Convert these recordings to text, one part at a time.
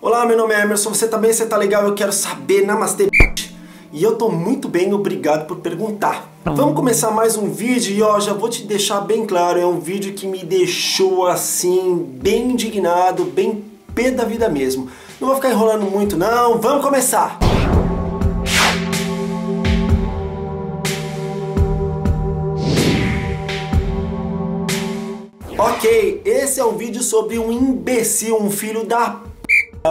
Olá, meu nome é Emerson, você tá bem? Você tá legal? Eu quero saber, namastê, E eu tô muito bem, obrigado por perguntar. Vamos começar mais um vídeo e ó, já vou te deixar bem claro, é um vídeo que me deixou assim, bem indignado, bem pé da vida mesmo. Não vou ficar enrolando muito não, vamos começar! Ok, esse é um vídeo sobre um imbecil, um filho da.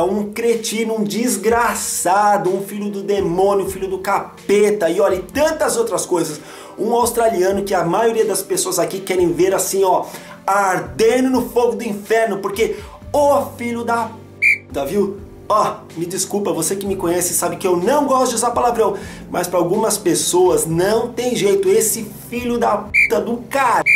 Um cretino, um desgraçado, um filho do demônio, filho do capeta e olha, e tantas outras coisas. Um australiano que a maioria das pessoas aqui querem ver assim, ó, ardendo no fogo do inferno, porque o filho da p... viu? Ó, oh, me desculpa, você que me conhece sabe que eu não gosto de usar palavrão, mas para algumas pessoas não tem jeito. Esse filho da puta do cara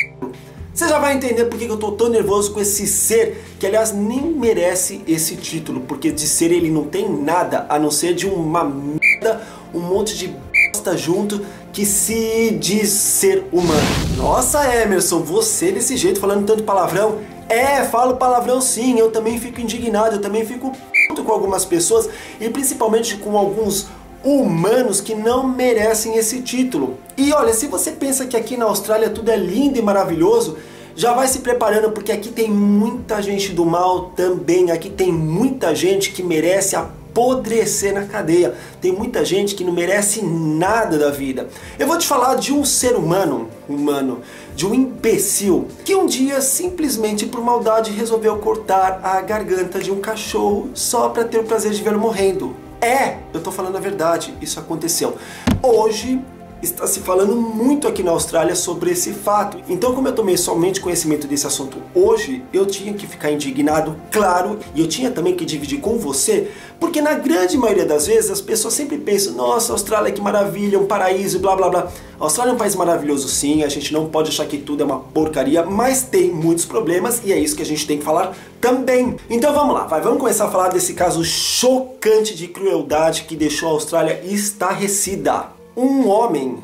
você já vai entender por que eu tô tão nervoso com esse ser, que aliás nem merece esse título, porque de ser ele não tem nada a não ser de uma merda, um monte de bosta junto que se diz ser humano. Nossa, Emerson, você desse jeito falando tanto palavrão? É, falo palavrão sim, eu também fico indignado, eu também fico puto com algumas pessoas e principalmente com alguns humanos que não merecem esse título. E olha, se você pensa que aqui na Austrália tudo é lindo e maravilhoso, já vai se preparando porque aqui tem muita gente do mal também. Aqui tem muita gente que merece apodrecer na cadeia. Tem muita gente que não merece nada da vida. Eu vou te falar de um ser humano, humano, de um imbecil que um dia simplesmente por maldade resolveu cortar a garganta de um cachorro só para ter o prazer de vê-lo morrendo. É, eu tô falando a verdade, isso aconteceu. Hoje está se falando muito aqui na Austrália sobre esse fato. Então, como eu tomei somente conhecimento desse assunto hoje, eu tinha que ficar indignado, claro, e eu tinha também que dividir com você, porque na grande maioria das vezes as pessoas sempre pensam: nossa, Austrália que maravilha, um paraíso, blá blá blá. A Austrália é um país maravilhoso, sim, a gente não pode achar que tudo é uma porcaria, mas tem muitos problemas e é isso que a gente tem que falar também. Então vamos lá, vai, vamos começar a falar desse caso chocante de crueldade que deixou a Austrália estarrecida. Um homem,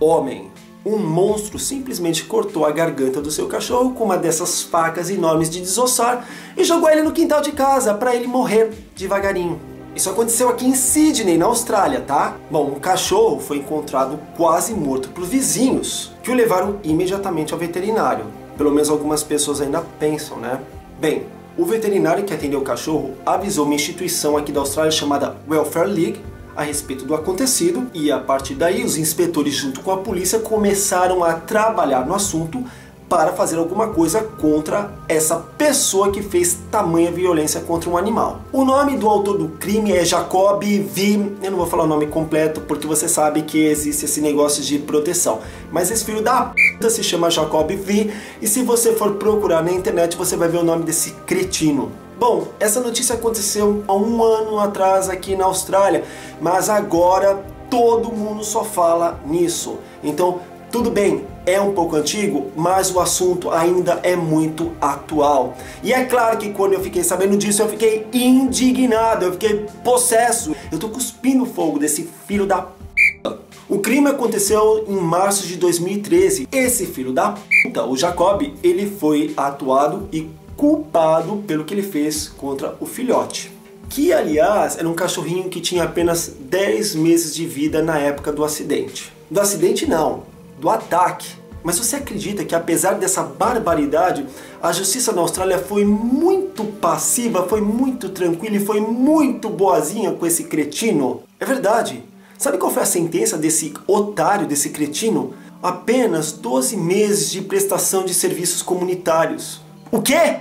homem, um monstro simplesmente cortou a garganta do seu cachorro com uma dessas facas enormes de desossar e jogou ele no quintal de casa para ele morrer devagarinho. Isso aconteceu aqui em Sydney, na Austrália, tá? Bom, o cachorro foi encontrado quase morto por vizinhos, que o levaram imediatamente ao veterinário. Pelo menos algumas pessoas ainda pensam, né? Bem, o veterinário que atendeu o cachorro avisou uma instituição aqui da Austrália chamada Welfare League a respeito do acontecido e a partir daí os inspetores junto com a polícia começaram a trabalhar no assunto para fazer alguma coisa contra essa pessoa que fez tamanha violência contra um animal. O nome do autor do crime é Jacob V. Eu não vou falar o nome completo porque você sabe que existe esse negócio de proteção. Mas esse filho da p se chama Jacob V. E se você for procurar na internet, você vai ver o nome desse cretino. Bom, essa notícia aconteceu há um ano atrás aqui na Austrália, mas agora todo mundo só fala nisso. Então, tudo bem, é um pouco antigo, mas o assunto ainda é muito atual. E é claro que quando eu fiquei sabendo disso, eu fiquei indignado, eu fiquei possesso. Eu tô cuspindo fogo desse filho da puta. O crime aconteceu em março de 2013. Esse filho da puta, o Jacob, ele foi atuado e culpado pelo que ele fez contra o filhote. Que, aliás, era um cachorrinho que tinha apenas 10 meses de vida na época do acidente. Do acidente, não, do ataque. Mas você acredita que apesar dessa barbaridade, a justiça na Austrália foi muito passiva, foi muito tranquila e foi muito boazinha com esse cretino? É verdade. Sabe qual foi a sentença desse otário, desse cretino? Apenas 12 meses de prestação de serviços comunitários. O quê?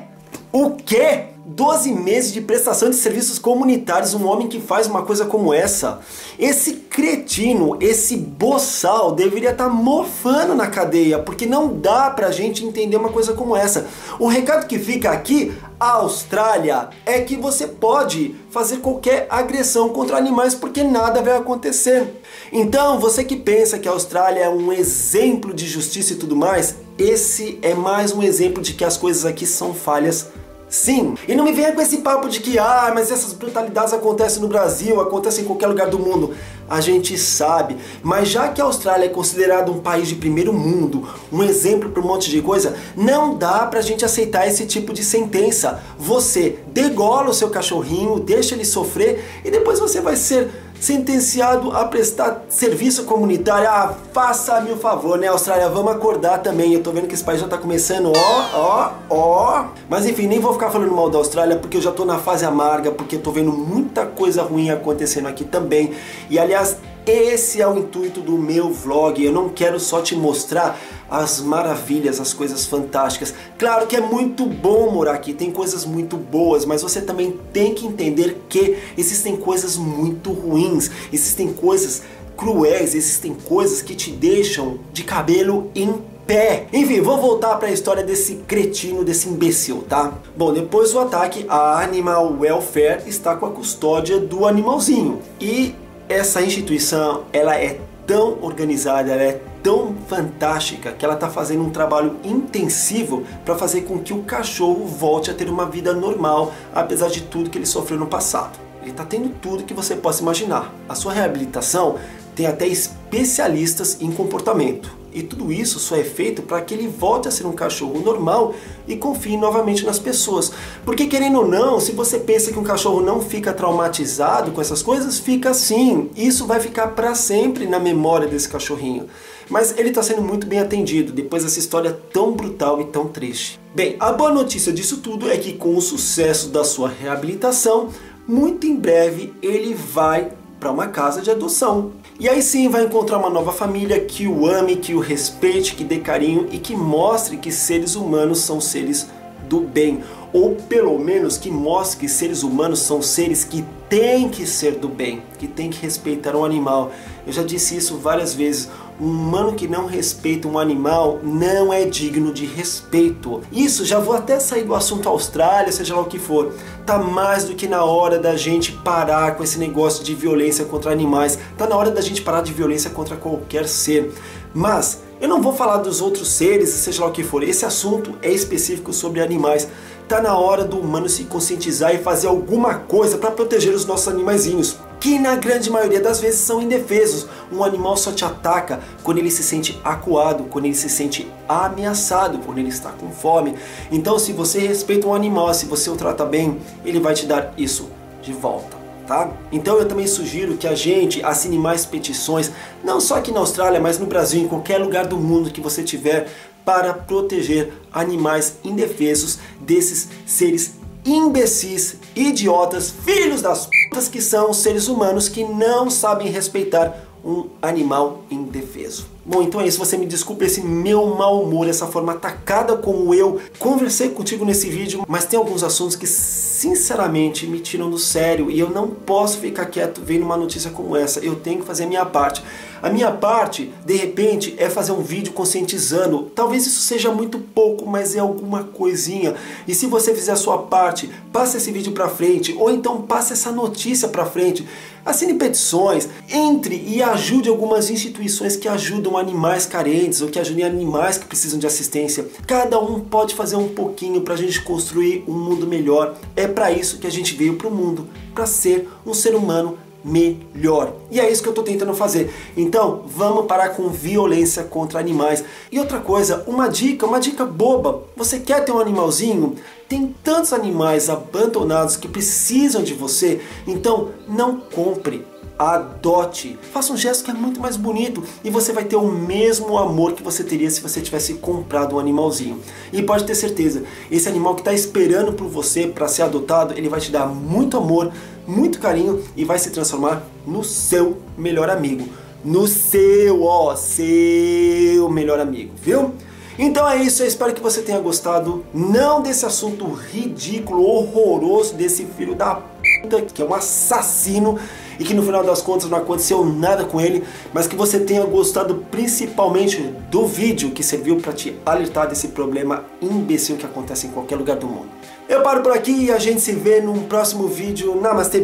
O quê? 12 meses de prestação de serviços comunitários, um homem que faz uma coisa como essa. Esse cretino, esse boçal deveria estar tá mofando na cadeia, porque não dá pra gente entender uma coisa como essa. O recado que fica aqui, Austrália, é que você pode fazer qualquer agressão contra animais porque nada vai acontecer. Então, você que pensa que a Austrália é um exemplo de justiça e tudo mais, esse é mais um exemplo de que as coisas aqui são falhas Sim, e não me venha com esse papo de que, ah, mas essas brutalidades acontecem no Brasil, acontecem em qualquer lugar do mundo. a gente sabe, mas já que a Austrália é considerada um país de primeiro mundo, um exemplo para um monte de coisa, não dá pra gente aceitar esse tipo de sentença. Você degola o seu cachorrinho, deixa ele sofrer e depois você vai ser sentenciado a prestar serviço comunitário. Ah, faça-me o favor, né, Austrália? Vamos acordar também. Eu tô vendo que esse país já tá começando, ó, ó, ó. Mas enfim, nem vou ficar falando mal da Austrália porque eu já tô na fase amarga, porque eu tô vendo muita coisa ruim acontecendo aqui também. E aliás, esse é o intuito do meu vlog. Eu não quero só te mostrar as maravilhas, as coisas fantásticas. Claro que é muito bom morar aqui, tem coisas muito boas, mas você também tem que entender que existem coisas muito ruins, existem coisas cruéis, existem coisas que te deixam de cabelo em pé. Enfim, vou voltar para a história desse cretino, desse imbecil, tá? Bom, depois do ataque, a Animal Welfare está com a custódia do animalzinho. E essa instituição, ela é tão organizada, ela é tão fantástica que ela está fazendo um trabalho intensivo para fazer com que o cachorro volte a ter uma vida normal, apesar de tudo que ele sofreu no passado. Ele está tendo tudo que você possa imaginar. A sua reabilitação tem até especialistas em comportamento. E tudo isso só é feito para que ele volte a ser um cachorro normal e confie novamente nas pessoas. Porque querendo ou não, se você pensa que um cachorro não fica traumatizado com essas coisas, fica assim. Isso vai ficar para sempre na memória desse cachorrinho. Mas ele está sendo muito bem atendido depois dessa história tão brutal e tão triste. Bem, a boa notícia disso tudo é que com o sucesso da sua reabilitação, muito em breve ele vai para uma casa de adoção. E aí sim vai encontrar uma nova família que o ame, que o respeite, que dê carinho e que mostre que seres humanos são seres do bem. Ou pelo menos que mostre que seres humanos são seres que têm que ser do bem, que têm que respeitar um animal. Eu já disse isso várias vezes. Um humano que não respeita um animal não é digno de respeito. Isso, já vou até sair do assunto Austrália, seja lá o que for. Tá mais do que na hora da gente parar com esse negócio de violência contra animais. Tá na hora da gente parar de violência contra qualquer ser. Mas eu não vou falar dos outros seres, seja lá o que for. Esse assunto é específico sobre animais. Tá na hora do humano se conscientizar e fazer alguma coisa para proteger os nossos animaizinhos que na grande maioria das vezes são indefesos. Um animal só te ataca quando ele se sente acuado, quando ele se sente ameaçado, quando ele está com fome. Então, se você respeita um animal, se você o trata bem, ele vai te dar isso de volta. Tá? Então eu também sugiro que a gente assine mais petições, não só aqui na Austrália, mas no Brasil, em qualquer lugar do mundo que você tiver, para proteger animais indefesos desses seres imbecis, idiotas, filhos das p*** que são os seres humanos que não sabem respeitar um animal indefeso. Bom, então é isso. Você me desculpe esse meu mau humor, essa forma atacada como eu conversei contigo nesse vídeo, mas tem alguns assuntos que sinceramente me tiram do sério e eu não posso ficar quieto vendo uma notícia como essa. Eu tenho que fazer a minha parte. A minha parte, de repente, é fazer um vídeo conscientizando. Talvez isso seja muito pouco, mas é alguma coisinha. E se você fizer a sua parte, passe esse vídeo para frente ou então passe essa notícia para frente. Assine petições, entre e ajude algumas instituições que ajudam animais carentes ou que ajudem animais que precisam de assistência. Cada um pode fazer um pouquinho para a gente construir um mundo melhor. É para isso que a gente veio para o mundo, para ser um ser humano melhor. E é isso que eu estou tentando fazer. Então, vamos parar com violência contra animais. E outra coisa, uma dica, uma dica boba. Você quer ter um animalzinho? Tem tantos animais abandonados que precisam de você, então não compre adote. Faça um gesto que é muito mais bonito e você vai ter o mesmo amor que você teria se você tivesse comprado um animalzinho. E pode ter certeza, esse animal que está esperando por você para ser adotado, ele vai te dar muito amor, muito carinho e vai se transformar no seu melhor amigo. No seu, ó, seu melhor amigo, viu? Então é isso, eu espero que você tenha gostado, não desse assunto ridículo, horroroso desse filho da puta, que é um assassino e que no final das contas não aconteceu nada com ele, mas que você tenha gostado principalmente do vídeo que serviu para te alertar desse problema imbecil que acontece em qualquer lugar do mundo. Eu paro por aqui e a gente se vê num próximo vídeo. Namastê,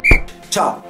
tchau!